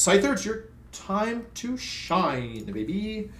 Scyther, it's your time to shine, baby.